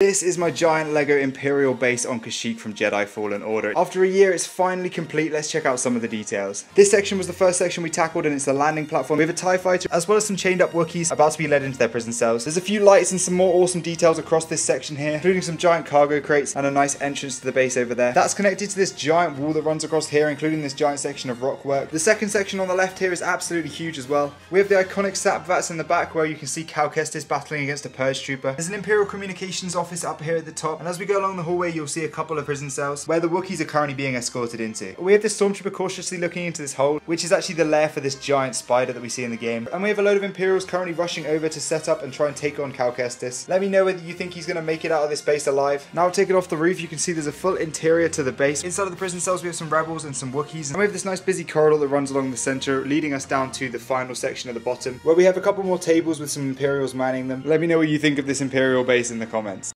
This is my giant Lego Imperial base on Kashyyyk from Jedi Fallen Order. After a year, it's finally complete. Let's check out some of the details. This section was the first section we tackled and it's the landing platform. We have a TIE fighter as well as some chained up Wookiees about to be led into their prison cells. There's a few lights and some more awesome details across this section here, including some giant cargo crates and a nice entrance to the base over there. That's connected to this giant wall that runs across here, including this giant section of rock work. The second section on the left here is absolutely huge as well. We have the iconic SAP VATs in the back where you can see Cal Kestis battling against a Purge Trooper. There's an Imperial Communications office up here at the top. And as we go along the hallway, you'll see a couple of prison cells where the Wookiees are currently being escorted into. We have this Stormtrooper cautiously looking into this hole, which is actually the lair for this giant spider that we see in the game. And we have a load of Imperials currently rushing over to set up and try and take on Cal Kestis. Let me know whether you think he's going to make it out of this base alive. Now taking off the roof, you can see there's a full interior to the base. Inside of the prison cells, we have some rebels and some Wookiees. And we have this nice busy corridor that runs along the center, leading us down to the final section at the bottom, where we have a couple more tables with some Imperials manning them. Let me know what you think of this Imperial base in the comments.